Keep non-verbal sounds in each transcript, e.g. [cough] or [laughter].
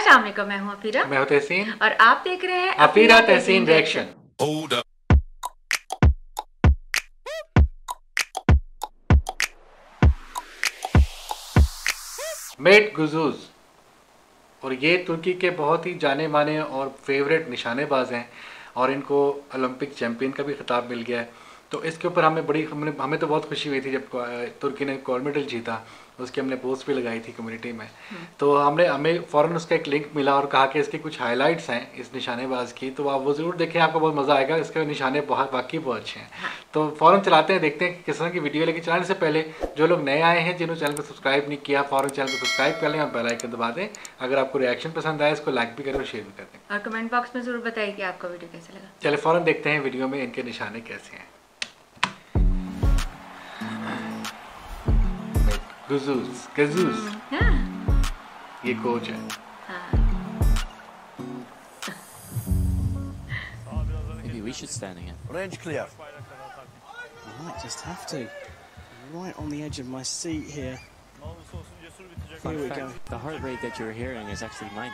अस्सलाम वालेकुम मैं हूँ अफीरा। मैं हूँ तहसीन। और आप देख रहे हैं अफीरा तहसीन रिएक्शन। मेट गुजूज। और ये तुर्की के बहुत ही जाने माने और फेवरेट निशानेबाज हैं। और इनको ओलंपिक चैंपियन का भी खिताब मिल गया है। तो इसके ऊपर हमें बड़ी हमने हमें तो बहुत खुशी हुई थी जब तुर्की ने गोल्ड मेडल जीता। उसकी हमने पोस्ट भी लगाई थी कम्युनिटी में। तो हमने हमें फ़ौरन उसका एक लिंक मिला और कहा कि इसके कुछ हाइलाइट्स हैं इस निशानेबाज की। तो आप वो ज़रूर देखें आपको बहुत मज़ा आएगा। इसके निशाने बहुत वाकई बहुत अच्छे हैं। तो फ़ौरन चलाते हैं देखते हैं कि किस तरह की वीडियो लेकिन चलाने से पहले जो लोग नए आए हैं जिन्होंने चैनल को सब्सक्राइब नहीं किया फ़ौरन चैनल को सब्सक्राइब कर लें और बेल आइकन दबा दें। अगर आपको रिएक्शन पसंद आए इसको लाइक भी करें और शेयर भी कर दें। और कमेंट बॉक्स में ज़रूर बताइए कि आपको वीडियो कैसे लगा। चले फ़ौरन देखते हैं वीडियो में इनके निशाने कैसे हैं। Gazoz. Gazoz. Mm, yeah. Yekoca. Ah. [laughs] Maybe we should stand again. Range clear. I might just have to. Right on the edge of my seat here. Fun here we fact, go. The heart rate that you're hearing is actually mine.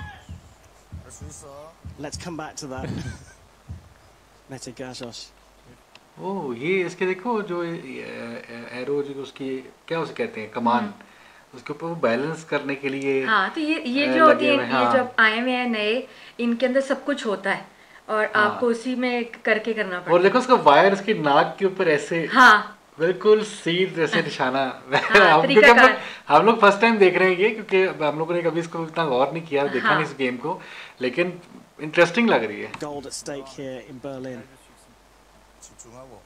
Let's come back to that. [laughs] Mete Gazoz. ओ ये इसके देखो जो arrow जो उसकी क्या उसे कहते हैं कमान उसके ऊपर वो बैलेंस करने के लिए हाँ तो ये ये जो होती है हैं, ये हाँ। जो आए हुए हैं नए इनके अंदर सब कुछ होता है और हाँ। आपको उसी में करके करना पड़ता और देखो उसका वायर उसकी नाक के ऊपर ऐसे हाँ। बिल्कुल सीध जैसे निशाना। हाँ, [laughs] हम क्योंकि हम लोग हम लोग फ़र्स्ट टाइम देख रहे हैं ये क्योंकि हम लोगों ने कभी इसको इतना गौर नहीं किया देखा हाँ। नहीं इस गेम को लेकिन इंटरेस्टिंग लग रही है। 집중하고.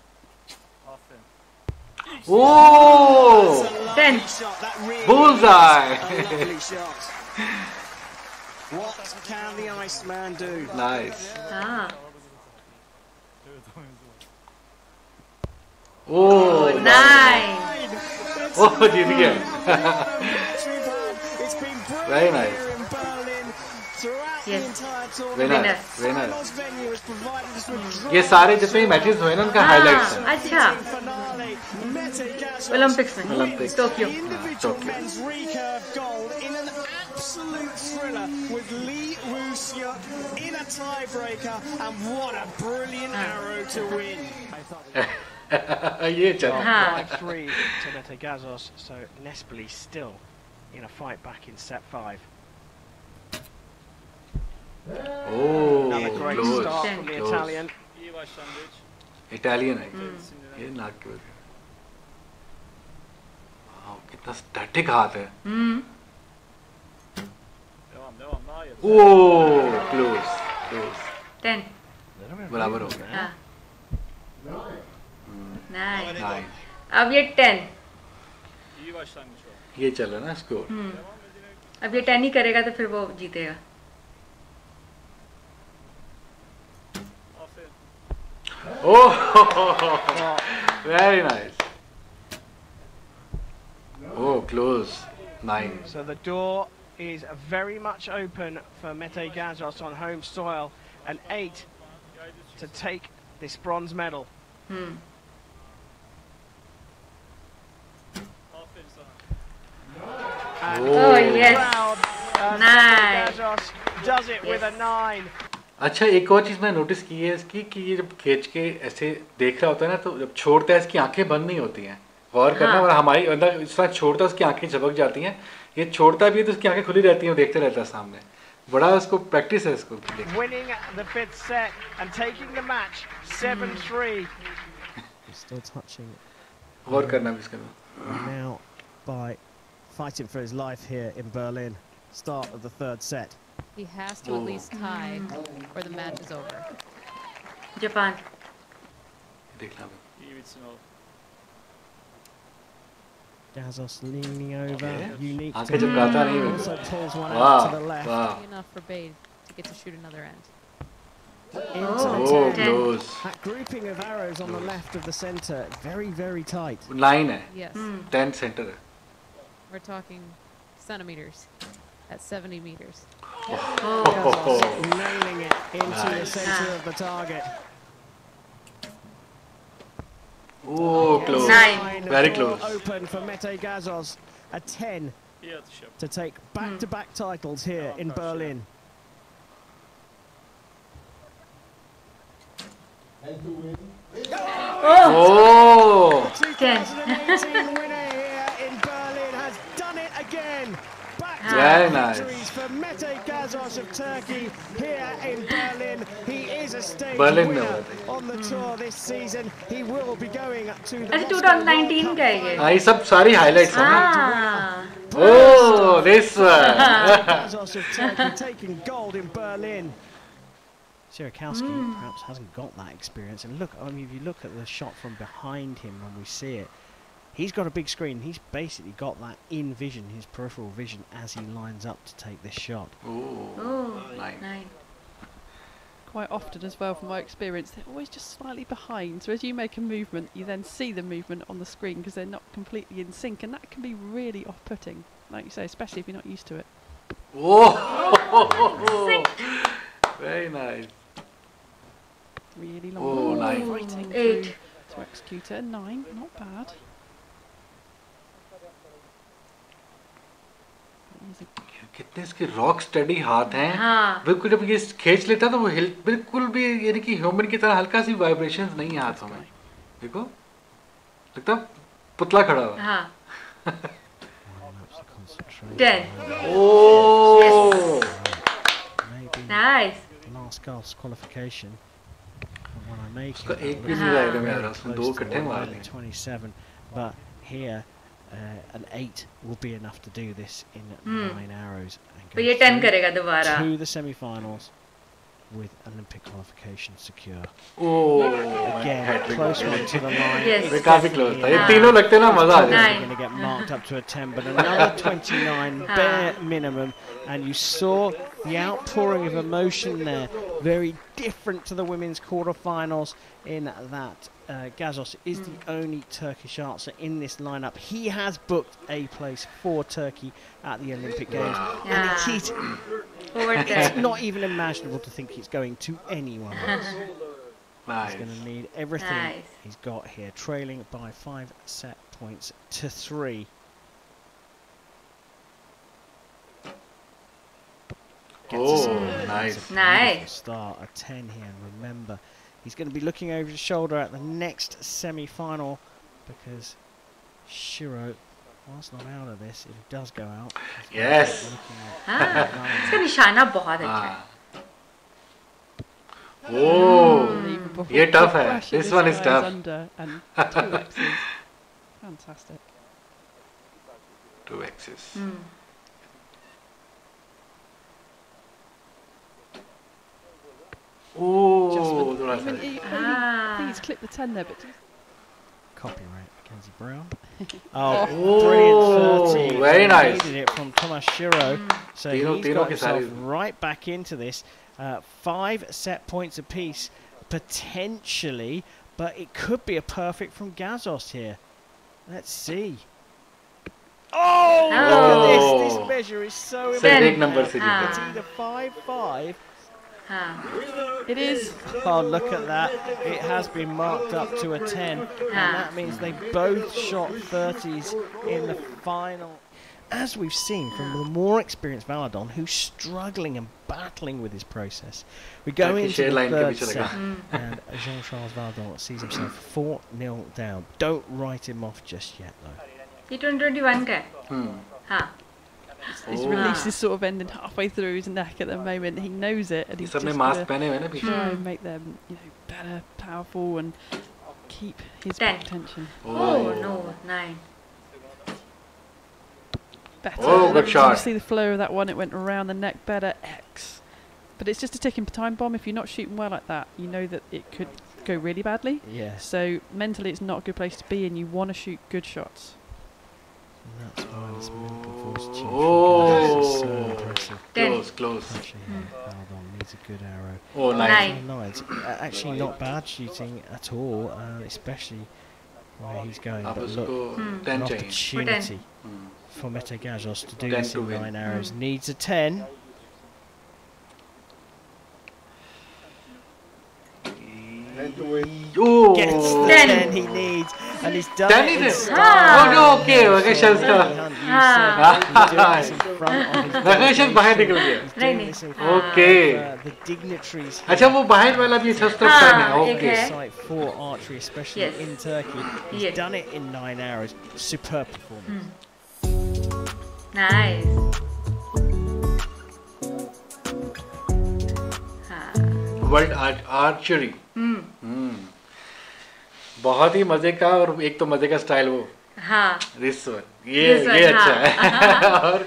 Oh, ten. Really Bullseye. [laughs] what can the Iceman do? Nice. Ah. Oh, nine. oh did you get? [laughs] [laughs] Very nice yes. Winner winner ये सारे जितने मैचेस हुए ना उनका हाईलाइट्स हैं अच्छा। ओलंपिक्स में। Olympics Tokyo Tokyo absolute thriller with Lee in a tiebreaker, and what a brilliant arrow to win. yeah, [laughs] John. three to Mete Gazoz, so Nespoli still in a fight back in set five. Oh Another great close start from the close. Italian. Italian है ये नाक के ऊपर कितना static हाथ है। Hmm oh close close ten बराबर हो गया हाँ? नाइन अब ये टेन ये चल रहा है ना स्कोर अब ये टेन ही करेगा तो फिर वो जीतेगा। Oh, [laughs] very nice. Oh, close. Nine. So the door is very much open for Mete Gazoz on home soil. and eight to take this bronze medal. Hmm. oh, yes. Proud, uh, does it yes. with a nine. अच्छा एक और चीज़ मैंने notice की है इसकी कि ये जब खींच के ऐसे देख रहा होता है ना तो जब छोड़ता है इसकी आँखें बंद नहीं होती हैं गौर करना हाँ। और हमारी अंदर इस तरह छोड़ता है उसकी आँखें झपक जाती हैं ये छोड़ता भी है तो उसकी आँखें खुली रहती हैं देखते रहता है सामने बड़ा उसको प्रैक्टिस है इसको Winning the fifth set and taking the match 7-3. Still touching गौर करना भी इसका now by fighting for his life here in Berlin. Start of the third set. He has to at least tie, or the match is over. Japan. Gazoz leaning oh, over, yeah. unique. Okay, Also pulls one wow. out to the left. Wow. Enough for Bade to get to shoot another end. Into oh, oh, close. That grouping of arrows on close. the left of the center, very, very tight. Line. Eh? Yes. Mm. 10 center. We're talking centimeters at 70 meters. Oh, Nailing it into nice. the center of the target. Oh, close. Nine. Very close. Open for Mete Gazoz. A 10 to take back-to-back hmm. titles here in Berlin. Oh! oh. winner here in Berlin has done it again. Back to nice. victories for Mete Gazos of Turkey here in Berlin. He is a stage Berlin में winner हुआ था ये। on the tour this season. He will be going to the अरे Moscow 2019 World का है Cup ये हाँ ये सब सारी हाइलाइट्स हैं ना हाँ Oh, this one. Gazos of Turkey taking [laughs] gold in Berlin. Sirakowski Hmm. perhaps hasn't got that experience. And look, I mean, if you look at the shot from behind him when we see it, he's got a big screen. He's basically got that in vision, his peripheral vision, as he lines up to take this shot. Oh, Oh, Nine. nine. Quite often, as well, from my experience, they're always just slightly behind. So as you make a movement, you then see the movement on the screen because they're not completely in sync, and that can be really off-putting. Like you say, especially if you're not used to it. oh, [laughs] very nice. Really long. Oh, ball, nine. fighting Eight. through to execute it. Nine, not bad. कितने इसके rock study हाथ हैं हाँ। बिल्कुल जब ये खींच लेता है तो वो हिल बिल्कुल भी यानी कि ह्यूमन की तरह हल्का सी वाइब्रेशन नहीं है हाथों में देखो लगता पुतला खड़ा हुआ हाँ। oh! yes. nice. qualification when I make it, 27, but here uh, an 8 will be enough to do this in Hmm. 9 arrows. And तो go ये टेन through करेगा दोबारा to the semi-finals with Olympic qualification secure. Oh, again, close one to the line. yes, it's close tino, ये तीनों लगते ना मजा आ Going to get marked up to a 10, but another [laughs] 29 ah. bare minimum. And you saw the outpouring of emotion there, very different to the women's quarterfinals. In that, uh, Gazoz is mm. the only Turkish answer in this lineup. He has booked a place for Turkey at the Olympic Games, wow. yeah. and it is it's not even imaginable to think he's going to anyone else. [laughs] nice. He's going to need everything nice. he's got here, trailing by five set points to three. Oh, nice. Nice. Start a 10 here, and remember, he's going to be looking over his shoulder at the next semi-final because Chirault whilst not out of this, if he does go out, he's gonna be Yes. looking at हाँ Ghana. इसका निशाना बहुत अच्छा है हाँ ओ Unbelievable. ये tough है. Pressure This one is guy's tough. Under and [laughs] two X's. Fantastic. To axis hmm O Just थोड़ा even, सा he, Ah. please clip the 10 there, but just Copyright Mackenzie Brown. [laughs] Uh, oh, oh, Very nice. Needed it from Thomas Chirault. Mm. So Dino, he's Dino got himself right back into this. Uh, five set points apiece, potentially, but it could be a perfect from Gazoz here. Let's see. Oh, oh. look at this. This oh. measure is so important. Ah. It's either 5-5 it is. Oh, look at that. It has been marked up to a 10. And ah. that means they both shot 30s in the final. As we've seen from the more experienced Valladont, who's struggling and battling with his process, we go Don't into the Lane, third set, hmm. and Jean-Charles Valladont sees himself 4 0 down. Don't write him off just yet, though. T21 hmm. huh. His oh. release ah. is sort of ending halfway through his neck at the moment. He knows it, and he's just mask gonna try and hmm. make them, you know, better, powerful, and keep his attention. Oh. oh no, nine. Better. Oh, good shot. You see the flow of that one. It went around the neck better. X. But it's just a ticking time bomb. If you're not shooting well like that, you know that it could go really badly. Yeah. So mentally, it's not a good place to be, and you want to shoot good shots. That's why this mental force tune oh. is so impressive. Ten. Close, close. Actually, hmm. yeah, held on, needs a good arrow. Or oh, uh, nine. nine. Actually, not bad shooting at all, uh, especially where he's going. But look, mm. an opportunity for Mete Gazoz to do ten this in nine hmm. arrows. Mm. Needs a ten. Gets the ten he needs. and he's done Done it in it? style. Oh, no, okay, vacation Hunt, stuff. you said he's doing this in front of his Vacation बाहर निकल गया He's नहीं, doing नहीं. this in front Okay. of uh, the dignitaries here. अच्छा वो बाहर वाला भी शस्त्र हाँ, पहने एक ओके है. site for archery, especially Yes. in Turkey. He's Yes. done it in nine hours. Superb performance. Nice हाँ वर्ल्ड आर्चरी हम्म बहुत ही मज़े का और एक तो मज़े का स्टाइल वो। हाँ। ये This one, ये अच्छा हाँ। है। [laughs] और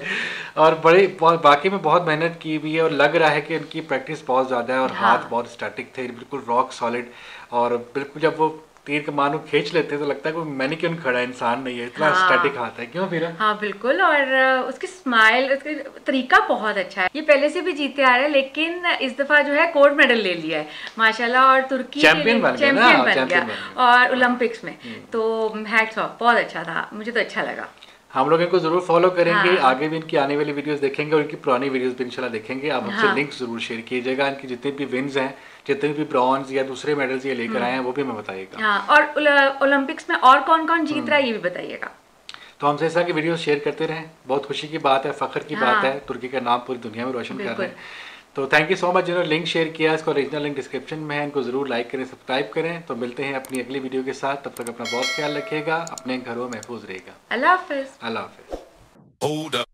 और बड़ी बाकी में बहुत मेहनत की भी है और लग रहा है कि इनकी प्रैक्टिस बहुत ज़्यादा है और हाँ। हाथ बहुत स्टैटिक थे। बिल्कुल रॉक सॉलिड और बिल्कुल जब वो तीर कमान मानो खींच लेते हैं तो लगता है कोई मैनिक्यून खड़ा है इंसान नहीं है इतना हाँ। स्टैटिक हाथ है क्यों फिर? हाँ बिल्कुल और उसकी स्माइल उसका तरीका बहुत अच्छा है। ये पहले से भी जीते आ रहे हैं लेकिन इस दफ़ा जो है गोल्ड मेडल ले लिया है। माशाल्लाह और तुर्की चैंपियन बन बन गया। बन गया। और ओलंपिक्स में। तो हैट्स ऑफ़ बहुत अच्छा था मुझे तो अच्छा लगा। हम लोग इनको ज़रूर फॉलो करेंगे हाँ। आगे भी इनकी आने वाली वीडियोस देखेंगे और इनकी पुरानी वीडियोस भी इंशाल्लाह देखेंगे। आप हमसे हाँ। लिंक ज़रूर शेयर कीजिएगा। इनकी जितने भी विन्स हैं जितने भी ब्रॉन्ज या दूसरे मेडल्स ये लेकर आए हैं वो भी हमें बताइएगा। हाँ और ओलंपिक्स में और कौन कौन जीत रहा है ये भी बताइएगा। तो हमसे तरह की वीडियो शेयर करते रहें। बहुत खुशी की बात है फख्र की हाँ। बात है। तुर्की का नाम पूरी दुनिया में रोशन कर रहे हैं। तो थैंक यू सो मच जिन्होंने लिंक शेयर किया इसका ओरिजिनल लिंक डिस्क्रिप्शन में है इनको ज़रूर लाइक करें सब्सक्राइब करें। तो मिलते हैं अपनी अगली वीडियो के साथ। तब तक अपना बहुत ख्याल रखिएगा अपने घरों में महफूज रहेगा अल्लाह हाफिज। अल्लाह हाफिज.